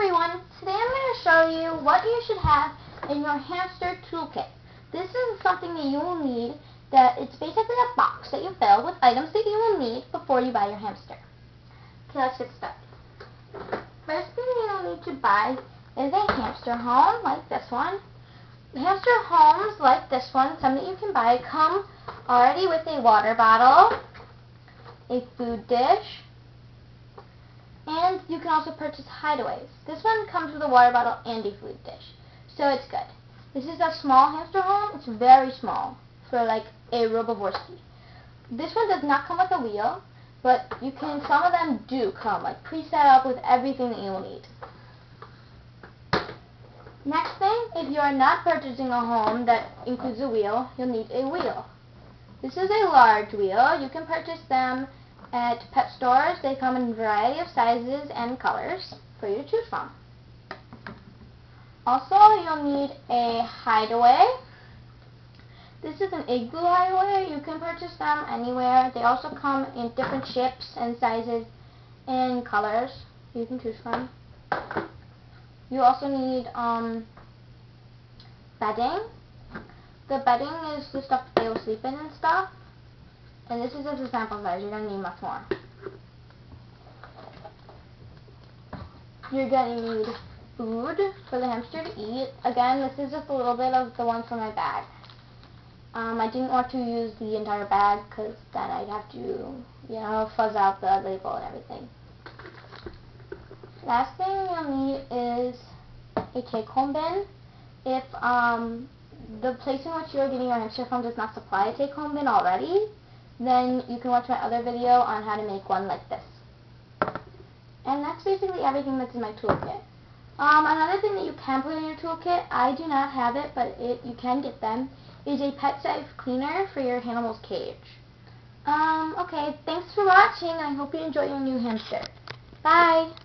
everyone, today I'm going to show you what you should have in your hamster toolkit. This is something that you will need, that it's basically a box that you fill with items that you will need before you buy your hamster. Okay, let's get started. First thing you'll need to buy is a hamster home, like this one. Hamster homes, like this one, some that you can buy, come already with a water bottle, a food dish, and you can also purchase hideaways. This one comes with a water bottle and a food dish. So it's good. This is a small hamster home. It's very small for like a Robovorski. This one does not come with a wheel, but you can, some of them do come, like pre-set up with everything that you will need. Next thing, if you are not purchasing a home that includes a wheel, you'll need a wheel. This is a large wheel. You can purchase them at pet stores, they come in a variety of sizes and colors for you to choose from. Also, you'll need a hideaway. This is an igloo hideaway. You can purchase them anywhere. They also come in different shapes and sizes and colors you can choose from. You also need um, bedding. The bedding is the stuff that they will sleep in and stuff. And this is just a sample size. You're going to need much more. You're going to need food for the hamster to eat. Again, this is just a little bit of the ones from my bag. Um, I didn't want to use the entire bag because then I'd have to, you know, fuzz out the label and everything. Last thing you'll need is a take-home bin. If um, the place in which you're getting your hamster from does not supply a take-home bin already, then you can watch my other video on how to make one like this. And that's basically everything that's in my toolkit. Um, another thing that you can put in your toolkit, I do not have it, but it, you can get them, is a pet safe cleaner for your animal's cage. Um, okay, thanks for watching, I hope you enjoy your new hamster. Bye!